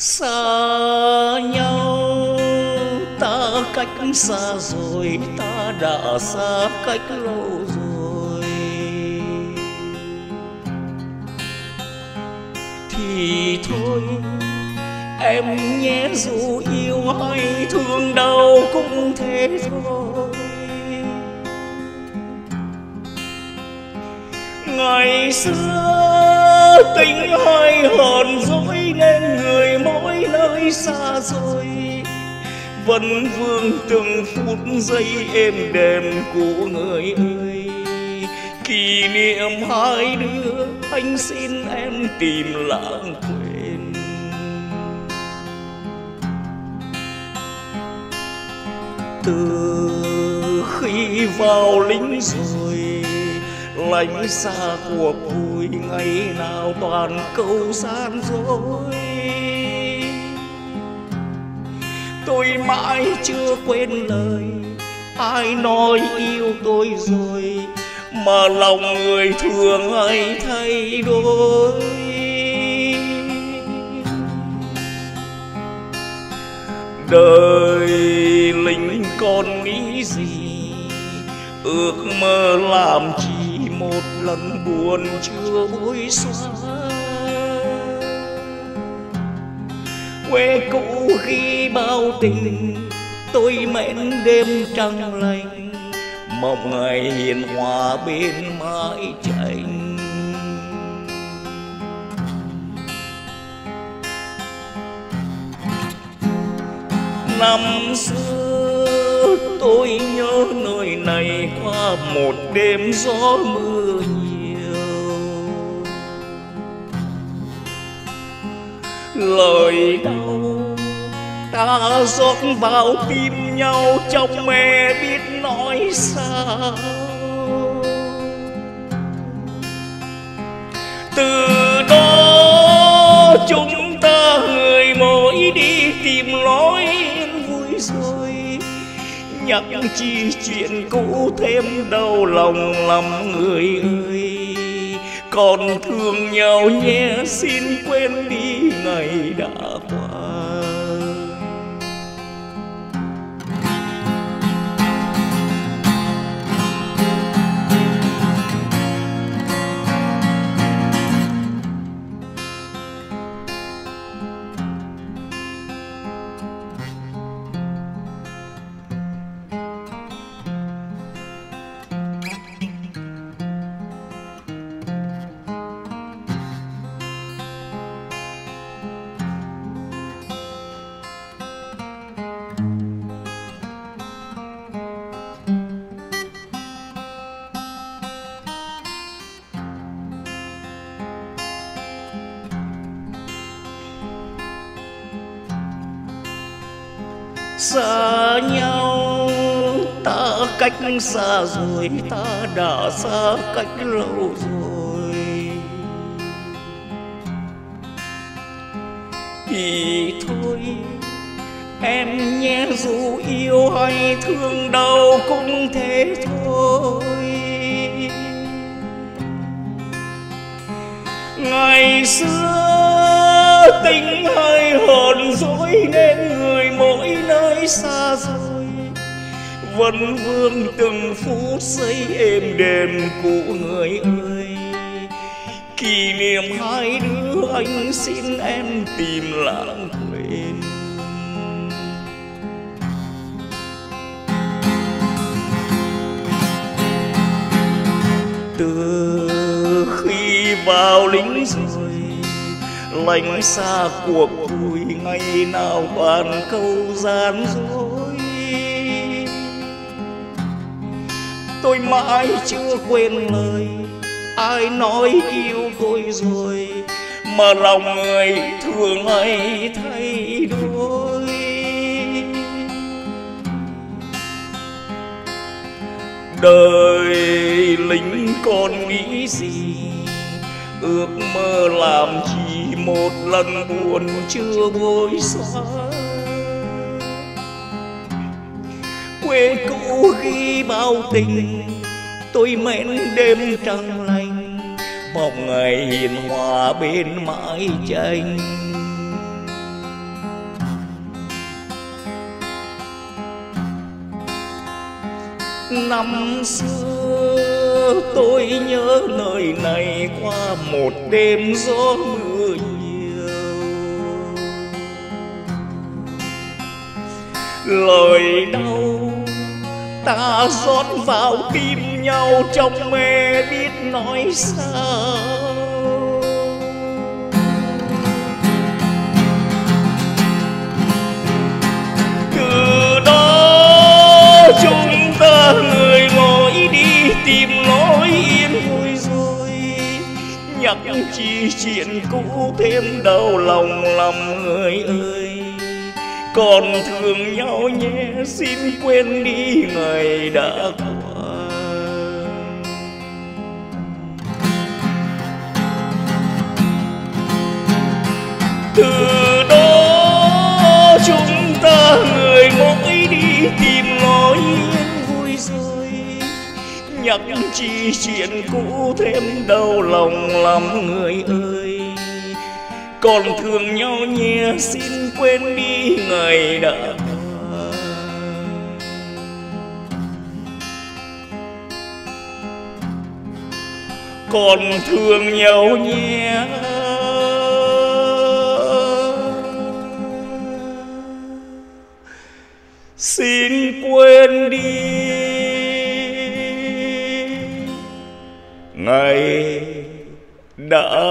xa nhau, ta cách xa rồi, ta đã xa cách lâu rồi. Thì thôi, em nhé, dù yêu hay thương, đau cũng thế thôi. Ngày xưa, tình hơi hờn dỗi nên người nơi xa rồi vẫn vương từng phút giây êm đềm của người ơi. Kỷ niệm hai đứa, anh xin em tìm lãng quên. Từ khi vào lính rồi, lánh xa cuộc vui ngày nào toàn câu gian dối. Tôi mãi chưa quên lời. Ai nói yêu tôi rồi mà lòng người thường hay thay đổi. Đời lính còn nghĩ gì? Ước mơ làm chỉ một lần buồn chưa bối xóa quê cũ khi bao tình, tôi mến đêm trăng lành. Mong ngày hiền hòa bên mái tranh. Năm xưa tôi nhớ nơi này qua một đêm gió mưa nhiều lời. Đau ta rót vào tim nhau, trong mẹ biết nói sao. Từ đó chúng ta người mỗi đi tìm lối vui rồi. Nhắc chi chuyện cũ thêm đau lòng lắm người ơi còn thương nhau nhé xin quên đi ngày đã xa nhau, ta cách xa rồi, ta đã xa cách lâu rồi. Thì thôi, em nhé, dù yêu hay thương đau cũng thế thôi. Ngày xưa tình hay vẫn vương từng phút giây êm đềm cụ người ơi. Kỷ niệm hai đứa anh xin em tìm lãng quên. Từ khi vào lính rồi, lánh xa cuộc vui ngày nào bàn câu gian dối. Tôi mãi chưa quên lời ai nói yêu tôi rồi, mà lòng người thường hay thay đổi. Đời lính còn nghĩ gì? Ước mơ làm chỉ một lần buồn chưa vui xóa. quê cũ khi bao tình, tôi mến đêm trăng lành một ngày hiền hòa bên mãi tranh. Năm xưa tôi nhớ nơi này qua một đêm gió mưa nhiều. Lời đau ta rót vào tim nhau trong mê biết nói sao. Từ đó chúng ta người ngồi đi tìm lối yên vui rồi. Nhắc chi chuyện cũ thêm đau lòng lòng người ơi còn thương nhau nhé, xin quên đi ngày đã qua. Từ đó chúng ta người mỗi đi tìm lối vui rồi. Nhắc chi chuyện cũ thêm đau lòng lắm người ơi còn thương nhau nhé, xin quên đi ngày đã còn thương nhau nhé. Xin quên đi ngày đã